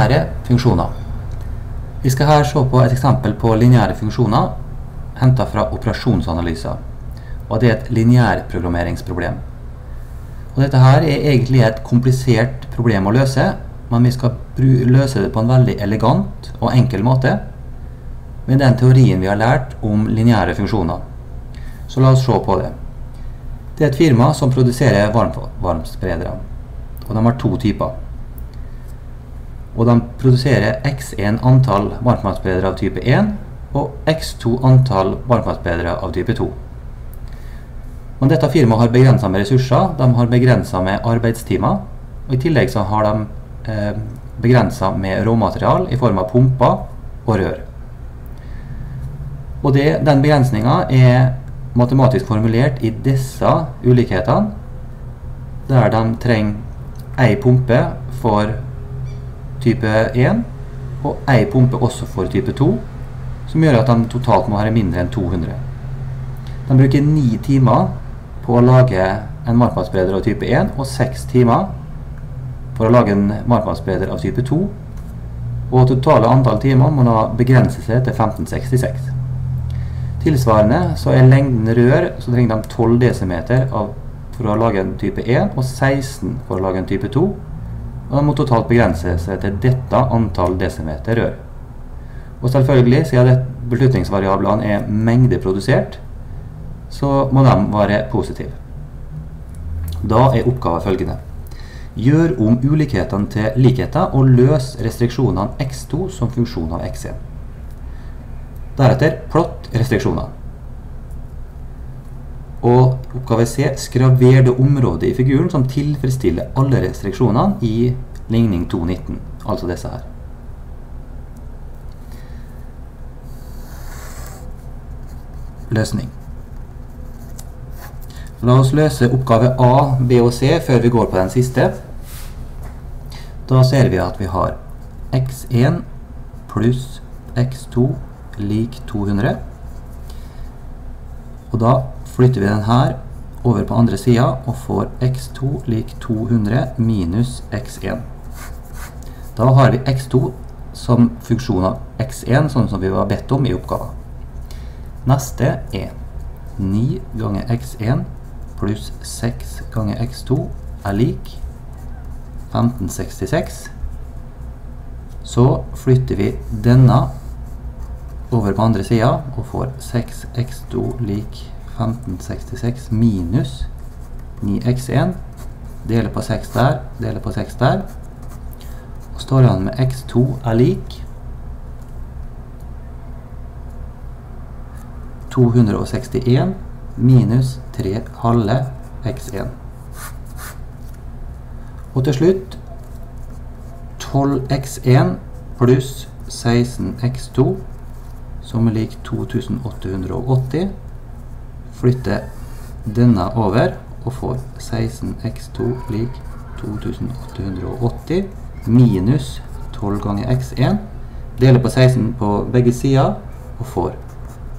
Lineære funksjoner. Vi skal her se på et eksempel på lineære funksjoner hentet fra operasjonsanalyser. Og det er et lineærprogrammeringsproblem. Og dette her er egentlig et komplisert problem å løse, men vi skal løse det på en veldig elegant og enkel måte med den teorien vi har lært om lineære funksjoner. Så la oss se på det. Det er et firma som produserer varmspredere, og de har to typer. Og de produserer x1 antall varmtvannsberedere av type 1 og x2 antall varmtvannsberedere av type 2. Men dette firmaet har begrensa med ressurser, de har begrensa med arbeidstimer, og i tillegg så har de eh, begrensa med råmaterial i form av pumper og rør. Og det, den begrensninga er matematisk formulert i disse ulikhetene, der de trenger ei pumpe for type 1 og ei pumpe også for type 2, som gjør at de totalt må være mindre enn 200. De bruker ni timer på å lage en markmannsbreder av type 1 og seks timer for å lage en markmannsbreder av type 2. Og totale antall timer må da begrense seg til 1566. Tilsvarende så er lengden rør, så trenger de 12 dm for å lage en type 1 og 16 for å lage en type 2. Og de må totalt begrense seg til dette antall desimeter rør. Og selvfølgelig, siden beslutningsvariablene er mengde produsert, så må de være positive. Da er oppgaven følgende. Gjør om ulikhetene til likheter og løs restriksjonene x2 som funksjon av x1. Deretter plott restriksjonene. Og oppgave C skraver det området i figuren som tilfredsstiller alle restriksjonene i ligning 219, altså disse her. Løsning. La oss løse oppgave A, B og C før vi går på den siste. Da ser vi at vi har x1 pluss x2 lik 200. Og da flytter vi den her over på andre sida og får x2 lik 200 minus x1. Da har vi x2 som funksjon av x1, sånn som vi var bedt om i oppgaven. Neste er 9 ganger x1 pluss 6 ganger x2 er lik 1566. Så flytter vi denne over på andre sida og får 6x2 lik 1566 minus 9x1. Deler på 6 der, deler på 6 der. Og står igjen med x2 er lik 261 minus 3 halve x1. Og til slutt 12x1 pluss 16x2 som er lik 2880 flytter denne over og får 16x2 lik 2880 minus 12 ganger x1. Deler på 16 på begge sider og får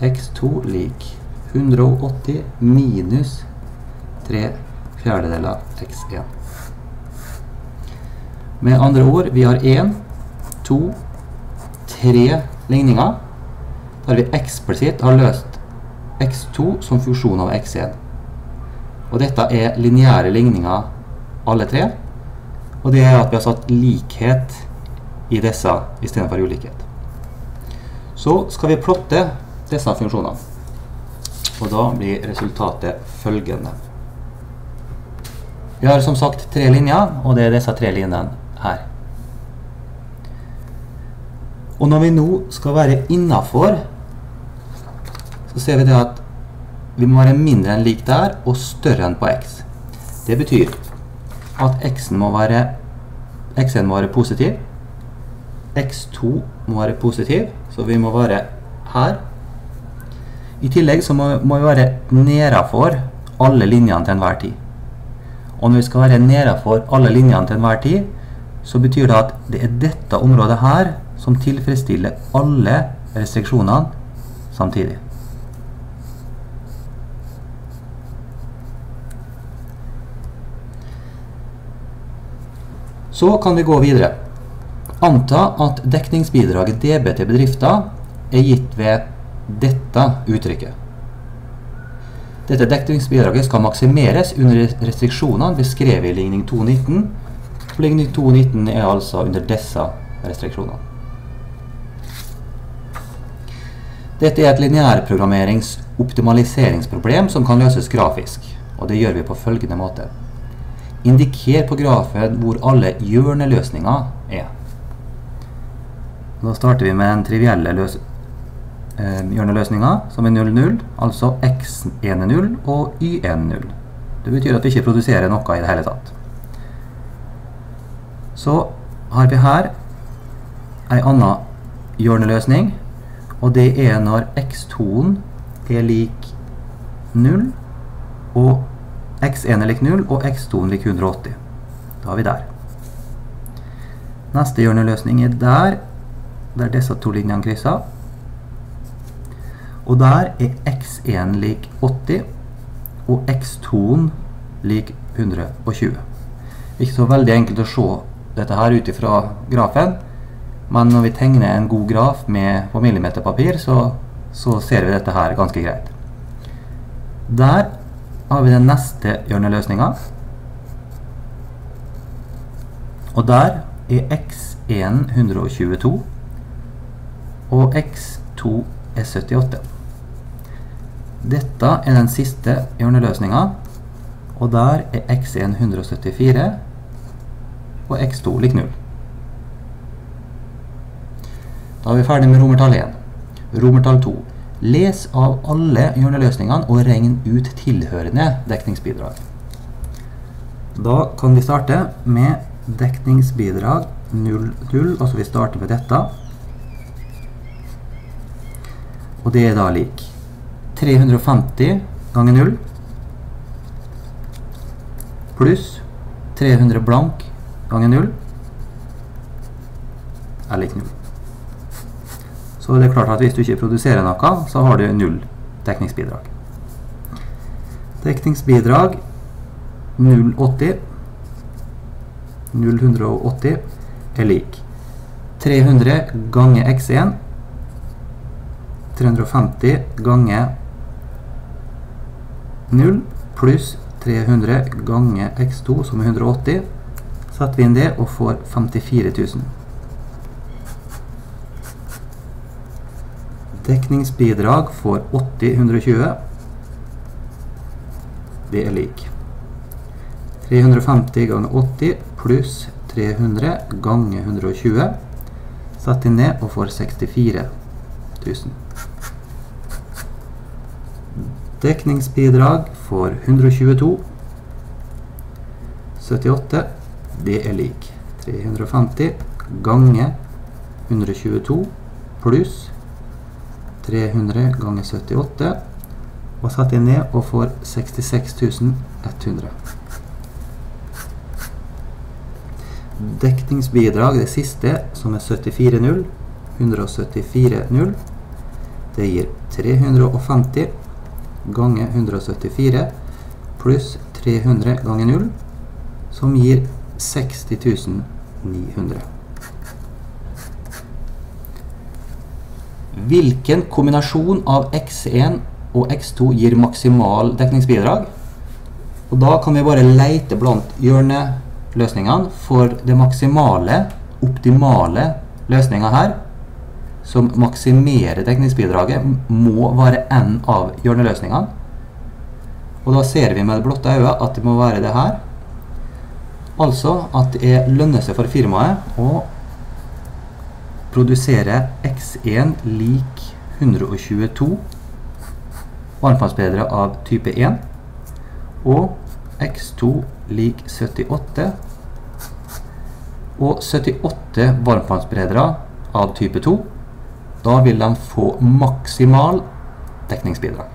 x2 lik 180 minus 3 fjerdedeler x1. Med andre ord, vi har 1, 2, 3 ligninger der vi eksplisitt har løst x2 som funksjon av x1. Og dette er lineære ligninger alle tre. Og det er at vi har satt likhet i disse istedenfor ulikhet. Så skal vi plotte disse funksjonene. Og da blir resultatet følgende. Vi har som sagt tre linjer, og det er disse tre linjene her. Og når vi nå skal være innafor så ser vi det at vi må være mindre enn lik der og større enn på x. Det betyr at x-en må være x1 må være positiv. x2 må være positiv, så vi må være her. I tillegg så må vi være nedafor alle linjene til enhver tid. Og når vi skal være nedafor alle linjene til enhver tid, så betyr det at det er dette området her som tilfredsstiller alle restriksjonene samtidig. Så kan vi gå videre. Anta at dekningsbidraget DB til bedrifter er gitt ved dette uttrykket. Dette dekningsbidraget skal maksimeres under restriksjonene beskrevet i ligning 219. Ligning 219 er altså under disse restriksjonene. Dette er et lineærprogrammerings optimaliseringsproblem som kan løses grafisk, og det gjør vi på følgende måte. Indiker på grafen hvor alle hjørneløsninger er. Da starter vi med den trivielle løs eh, som er 0, 0, altså x1 er 0 og y1 er 0. Det betyr at vi ikke produserer noe i det hele tatt. Så har vi her en annen hjørneløsning, og det er når x2 er lik 0, og x1 er lik 0, og x2 er lik 180. Da er vi der. Neste hjørneløsning er der, der disse to linjene krysser. Og der er x1 lik 80, og x2 lik 120. Ikke så veldig enkelt å se dette her ut ifra grafen, men når vi tegner en god graf med på millimeterpapir, så, så ser vi dette her ganske greit. Der har vi den neste hjørneløsninga. Og der er x1 122 og x2 er 78. Dette er den siste hjørneløsninga, og der er x1 174 og x2 lik 0. Da er vi ferdig med romertall 1. Romertall 2. Les av alle hjørneløsningene og regn ut tilhørende dekningsbidrag. Da kan vi starte med dekningsbidrag 0, 0, altså vi starter med dette. Og det er da lik 350 ganger 0 pluss 300 blank ganger 0 er lik 0. Så det er klart at hvis du ikke produserer noe, så har du null dekningsbidrag. Dekningsbidrag 080 080 er lik. 300 ganger x1 350 ganger 0 pluss 300 ganger x2 som er 180 setter vi inn det og får 54 000 Dekningsbidrag for 80-120. Det er lik 350 ganger 80 pluss 300 ganger 120. Sett inn ned og får 64 000. Dekningsbidrag for 122 78. Det er lik 350 ganger 122 pluss 300 ganger 78 og setter jeg ned og får 66 100. Dekningsbidrag, det siste, som er 74 0, 174 0, det gir 350 ganger 174 pluss 300 ganger 0, som gir 60 Hvilken kombinasjon av X1 og X2 gir maksimal dekningsbidrag? Og da kan vi bare leite blant hjørneløsningene for det maksimale, optimale løsninga her, som maksimerer dekningsbidraget, må være en av hjørneløsningene. Og da ser vi med det blotte øyet at det må være det her. Altså at det lønner seg for firmaet å produsere X1 lik 122 varmtvannsbedere av type 1 og X2 lik 78 og 78 varmtvannsberedere av type 2 da vil de få maksimal dekningsbidrag